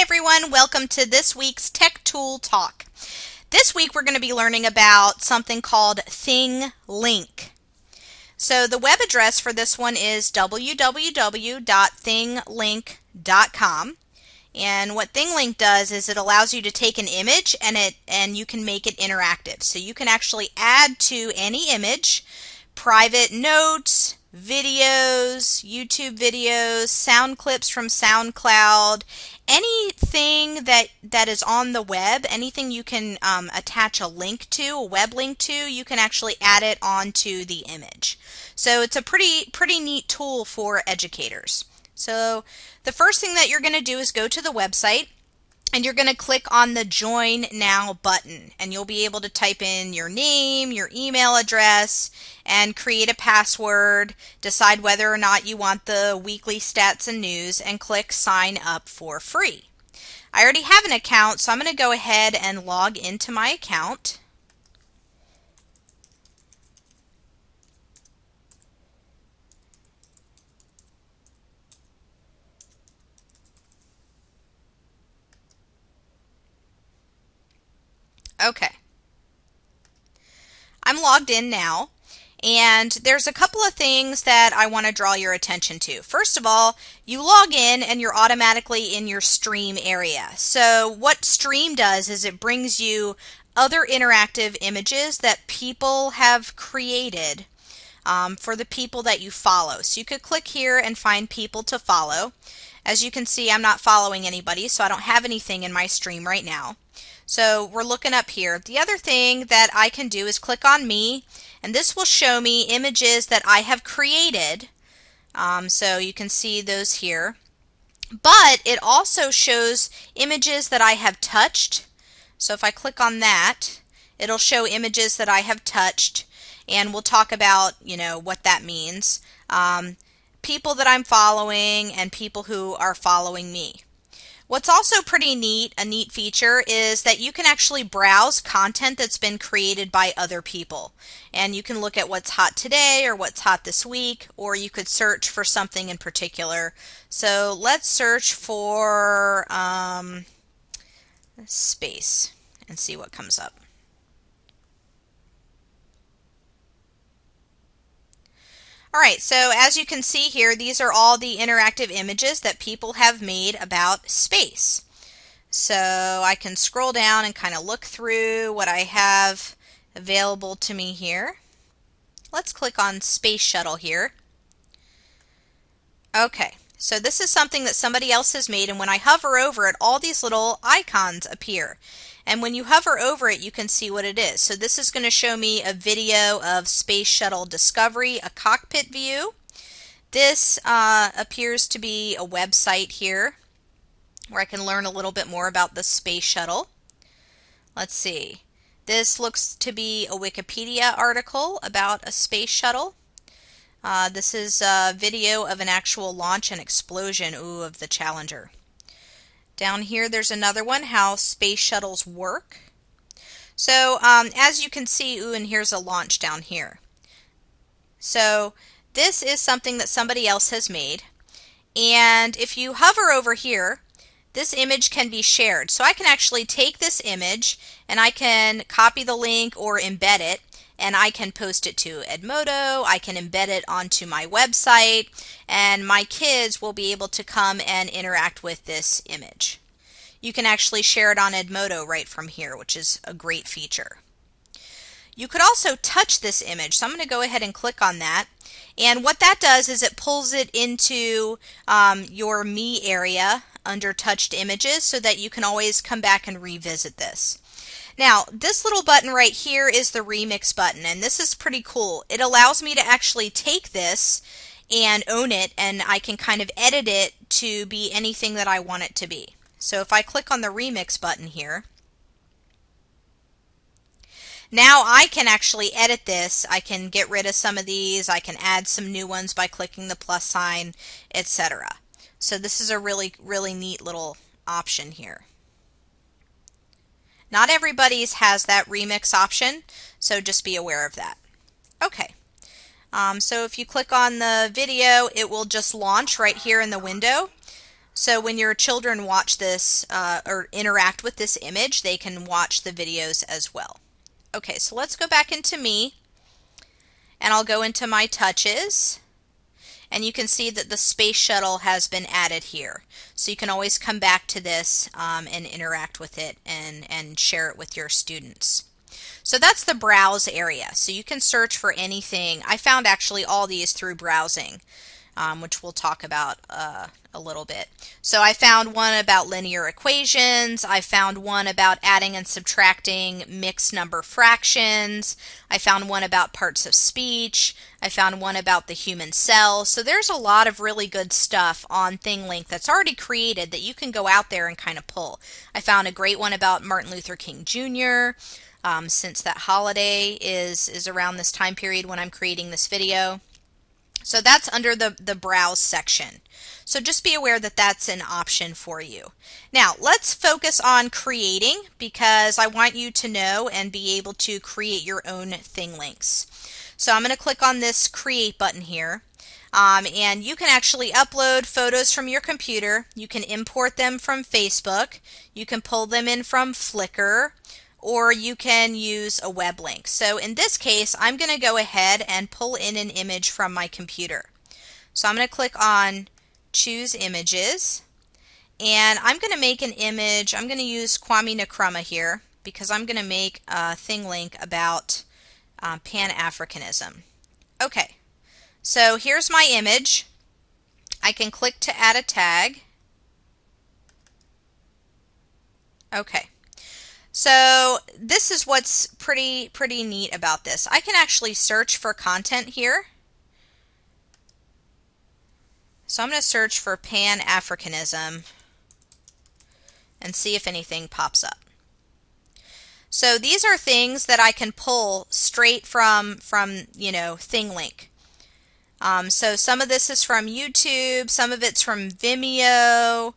Everyone, welcome to this week's Tech Tool Talk. This week we're going to be learning about something called ThingLink. So the web address for this one is www.thinglink.com. And what ThingLink does is it allows you to take an image and it and you can make it interactive. So you can actually add to any image private notes, videos, YouTube videos, sound clips from SoundCloud, anything that that is on the web, anything you can um, attach a link to, a web link to, you can actually add it onto the image. So it's a pretty pretty neat tool for educators. So the first thing that you're going to do is go to the website and you're going to click on the join now button and you'll be able to type in your name, your email address and create a password, decide whether or not you want the weekly stats and news and click sign up for free. I already have an account so I'm going to go ahead and log into my account. Okay. I'm logged in now. And there's a couple of things that I want to draw your attention to. First of all, you log in and you're automatically in your stream area. So what stream does is it brings you other interactive images that people have created um, for the people that you follow. So you could click here and find people to follow. As you can see, I'm not following anybody, so I don't have anything in my stream right now. So we're looking up here. The other thing that I can do is click on me, and this will show me images that I have created. Um, so you can see those here. But it also shows images that I have touched. So if I click on that, it'll show images that I have touched, and we'll talk about, you know, what that means. Um, people that I'm following and people who are following me. What's also pretty neat, a neat feature, is that you can actually browse content that's been created by other people. And you can look at what's hot today or what's hot this week, or you could search for something in particular. So let's search for um, space and see what comes up. All right, so as you can see here, these are all the interactive images that people have made about space. So I can scroll down and kind of look through what I have available to me here. Let's click on Space Shuttle here. Okay, so this is something that somebody else has made, and when I hover over it, all these little icons appear. And when you hover over it, you can see what it is. So this is going to show me a video of Space Shuttle Discovery, a cockpit view. This uh, appears to be a website here where I can learn a little bit more about the space shuttle. Let's see. This looks to be a Wikipedia article about a space shuttle. Uh, this is a video of an actual launch and explosion, ooh, of the Challenger. Down here, there's another one, how space shuttles work. So um, as you can see, ooh, and here's a launch down here. So this is something that somebody else has made. And if you hover over here, this image can be shared. So I can actually take this image and I can copy the link or embed it and I can post it to Edmodo, I can embed it onto my website, and my kids will be able to come and interact with this image. You can actually share it on Edmodo right from here, which is a great feature. You could also touch this image, so I'm going to go ahead and click on that. And what that does is it pulls it into um, your Me area under touched images so that you can always come back and revisit this. Now, this little button right here is the remix button, and this is pretty cool. It allows me to actually take this and own it, and I can kind of edit it to be anything that I want it to be. So if I click on the remix button here, now I can actually edit this. I can get rid of some of these. I can add some new ones by clicking the plus sign, etc. So this is a really, really neat little option here. Not everybody's has that remix option, so just be aware of that. Okay. Um, so if you click on the video, it will just launch right here in the window. So when your children watch this uh, or interact with this image, they can watch the videos as well. Okay, so let's go back into me and I'll go into my touches and you can see that the space shuttle has been added here. So you can always come back to this um, and interact with it and, and share it with your students. So that's the browse area. So you can search for anything. I found actually all these through browsing um, which we'll talk about uh, a little bit. So I found one about linear equations. I found one about adding and subtracting mixed number fractions. I found one about parts of speech. I found one about the human cell. So there's a lot of really good stuff on ThingLink that's already created that you can go out there and kind of pull. I found a great one about Martin Luther King Jr. Um, since that holiday is is around this time period when I'm creating this video. So that's under the, the browse section. So just be aware that that's an option for you. Now let's focus on creating because I want you to know and be able to create your own thing links. So I'm going to click on this create button here. Um, and you can actually upload photos from your computer. You can import them from Facebook. You can pull them in from Flickr or you can use a web link. So in this case, I'm going to go ahead and pull in an image from my computer. So I'm going to click on choose images and I'm going to make an image. I'm going to use Kwame Nkrumah here because I'm going to make a ThingLink about uh, Pan-Africanism. Okay, so here's my image. I can click to add a tag. Okay. So this is what's pretty pretty neat about this. I can actually search for content here. So I'm going to search for Pan-Africanism and see if anything pops up. So these are things that I can pull straight from, from you know, ThingLink. Um, so some of this is from YouTube, some of it's from Vimeo,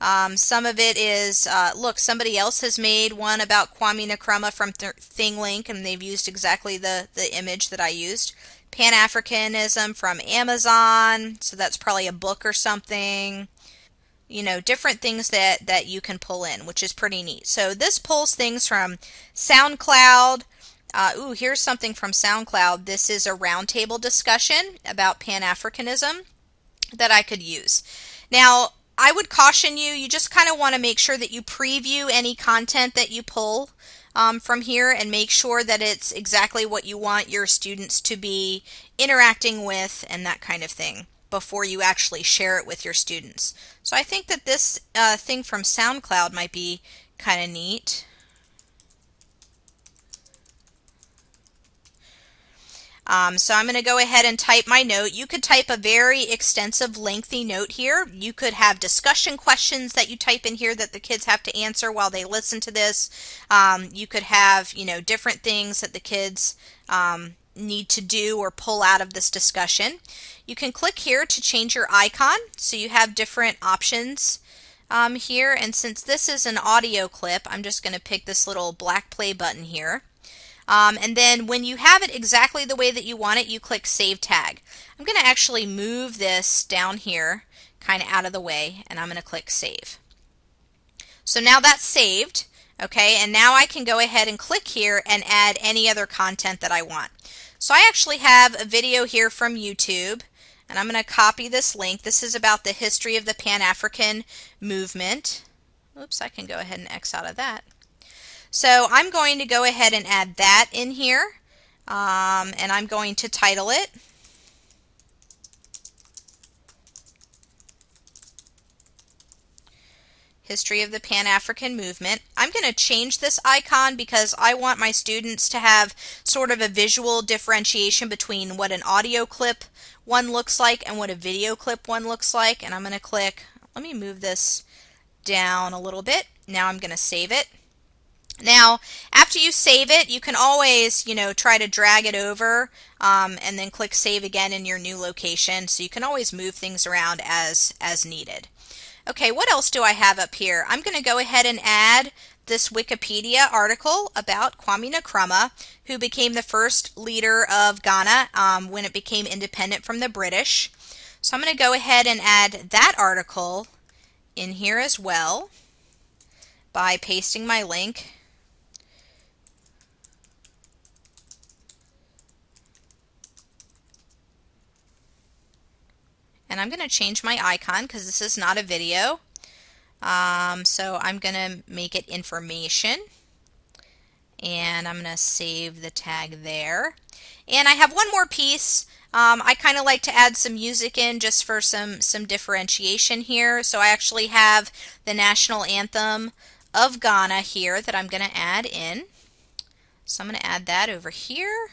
um, some of it is, uh, look, somebody else has made one about Kwame Nkrumah from Th- ThingLink, and they've used exactly the, the image that I used. Pan Africanism from Amazon, so that's probably a book or something. You know, different things that, that you can pull in, which is pretty neat. So this pulls things from SoundCloud. Uh, ooh, here's something from SoundCloud. This is a roundtable discussion about Pan Africanism that I could use. Now, I would caution you, you just kind of want to make sure that you preview any content that you pull um, from here and make sure that it's exactly what you want your students to be interacting with and that kind of thing before you actually share it with your students. So I think that this uh, thing from SoundCloud might be kind of neat. Um, so I'm going to go ahead and type my note. You could type a very extensive, lengthy note here. You could have discussion questions that you type in here that the kids have to answer while they listen to this. Um, you could have, you know, different things that the kids um, need to do or pull out of this discussion. You can click here to change your icon. So you have different options um, here. And since this is an audio clip, I'm just going to pick this little black play button here. Um, and then when you have it exactly the way that you want it, you click Save Tag. I'm going to actually move this down here kind of out of the way and I'm going to click Save. So now that's saved. Okay, and now I can go ahead and click here and add any other content that I want. So I actually have a video here from YouTube and I'm going to copy this link. This is about the history of the Pan-African movement. Oops, I can go ahead and X out of that. So I'm going to go ahead and add that in here. Um, and I'm going to title it. History of the Pan-African Movement. I'm going to change this icon because I want my students to have sort of a visual differentiation between what an audio clip one looks like and what a video clip one looks like. And I'm going to click, let me move this down a little bit. Now I'm going to save it. Now, after you save it, you can always, you know, try to drag it over um, and then click save again in your new location. So you can always move things around as, as needed. Okay, what else do I have up here? I'm going to go ahead and add this Wikipedia article about Kwame Nkrumah, who became the first leader of Ghana um, when it became independent from the British. So I'm going to go ahead and add that article in here as well by pasting my link. And I'm going to change my icon because this is not a video. Um, so I'm going to make it information. And I'm going to save the tag there. And I have one more piece. Um, I kind of like to add some music in just for some, some differentiation here. So I actually have the national anthem of Ghana here that I'm going to add in. So I'm going to add that over here.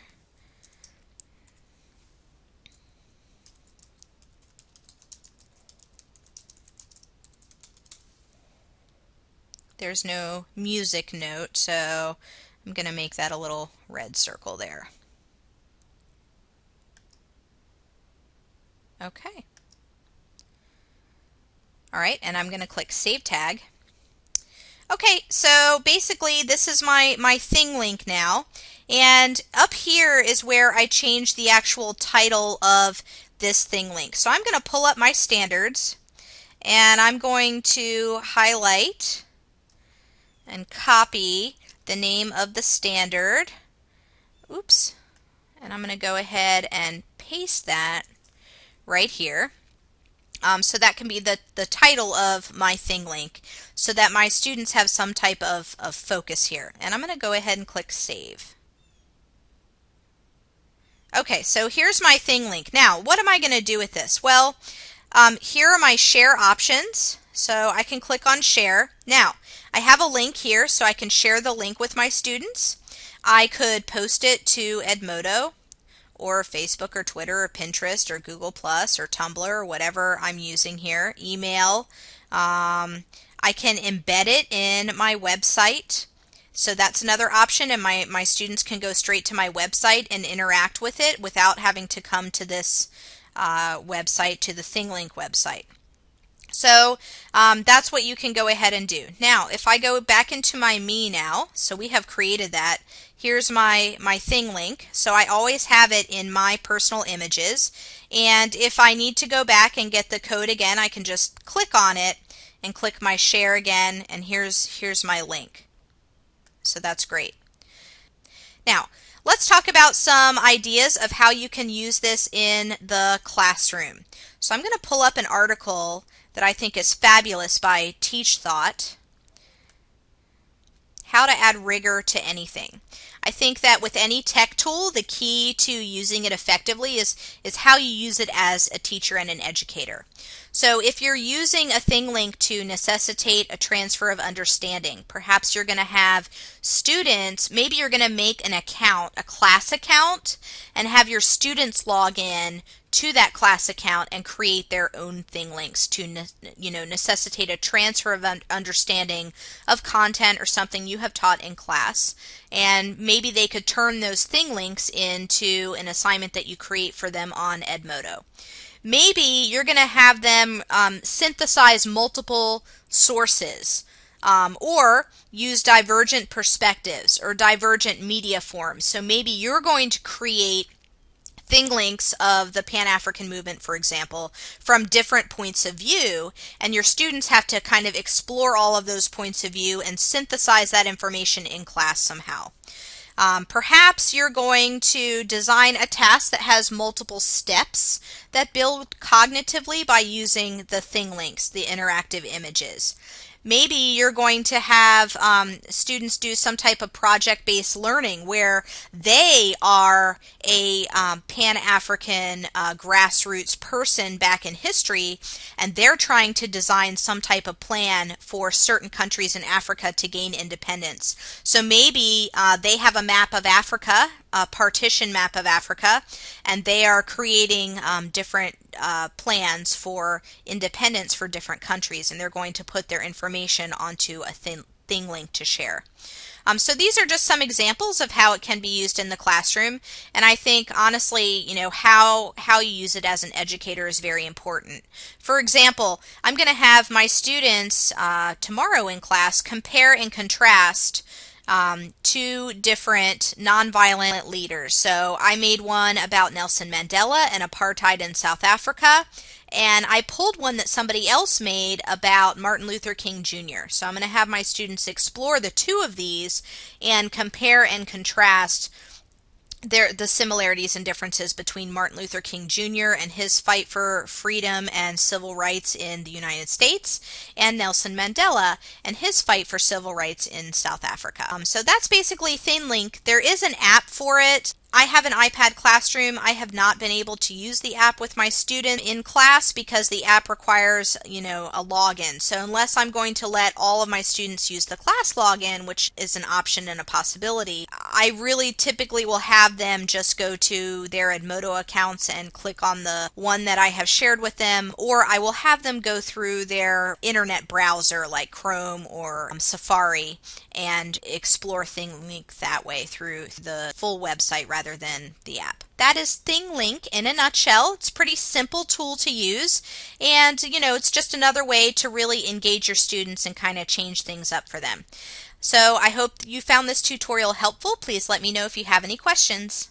There's no music note, so I'm going to make that a little red circle there. Okay. All right, and I'm going to click Save Tag. Okay, so basically this is my, my thing link now. And up here is where I change the actual title of this thing link. So I'm going to pull up my standards and I'm going to highlight and copy the name of the standard. Oops. And I'm going to go ahead and paste that right here. Um, so that can be the, the title of my thing link so that my students have some type of, of focus here. And I'm going to go ahead and click Save. Okay, so here's my thing link. Now, what am I going to do with this? Well, um, here are my share options. So I can click on share. Now, I have a link here so I can share the link with my students. I could post it to Edmodo or Facebook or Twitter or Pinterest or Google Plus or Tumblr or whatever I'm using here. Email. Um, I can embed it in my website. So that's another option and my, my students can go straight to my website and interact with it without having to come to this uh, website, to the ThingLink website. So um, that's what you can go ahead and do. Now, if I go back into my me now, so we have created that, here's my, my thing link. So I always have it in my personal images. And if I need to go back and get the code again, I can just click on it and click my share again. And here's, here's my link. So that's great. Now, let's talk about some ideas of how you can use this in the classroom. So I'm going to pull up an article that I think is fabulous by Teach Thought. How to add rigor to anything. I think that with any tech tool, the key to using it effectively is, is how you use it as a teacher and an educator. So if you're using a thing link to necessitate a transfer of understanding, perhaps you're going to have students, maybe you're going to make an account, a class account, and have your students log in to that class account and create their own thing links to you know necessitate a transfer of understanding of content or something you have taught in class and maybe they could turn those thing links into an assignment that you create for them on Edmodo. Maybe you're going to have them um, synthesize multiple sources um, or use divergent perspectives or divergent media forms. So maybe you're going to create thing links of the Pan African movement, for example, from different points of view, and your students have to kind of explore all of those points of view and synthesize that information in class somehow. Um, perhaps you're going to design a task that has multiple steps that build cognitively by using the thing links, the interactive images. Maybe you're going to have um, students do some type of project based learning where they are a um, Pan African uh, grassroots person back in history and they're trying to design some type of plan for certain countries in Africa to gain independence. So maybe uh, they have a map of Africa, a partition map of Africa, and they are creating um, different uh, plans for independence for different countries, and they're going to put their information onto a thing, thing link to share. Um, so these are just some examples of how it can be used in the classroom, and I think honestly, you know, how how you use it as an educator is very important. For example, I'm going to have my students uh, tomorrow in class compare and contrast um, two different nonviolent leaders. So I made one about Nelson Mandela and apartheid in South Africa, and I pulled one that somebody else made about Martin Luther King Jr. So I'm going to have my students explore the two of these and compare and contrast there the similarities and differences between Martin Luther King Jr. and his fight for freedom and civil rights in the United States, and Nelson Mandela and his fight for civil rights in South Africa. Um, so that's basically ThingLink. There is an app for it. I have an iPad classroom. I have not been able to use the app with my student in class because the app requires, you know, a login. So unless I'm going to let all of my students use the class login, which is an option and a possibility, I really typically will have them just go to their Edmodo accounts and click on the one that I have shared with them, or I will have them go through their internet browser like Chrome or um, Safari and explore ThingLink that way through the full website rather rather than the app. That is ThingLink in a nutshell. It's a pretty simple tool to use, and you know, it's just another way to really engage your students and kind of change things up for them. So I hope you found this tutorial helpful. Please let me know if you have any questions.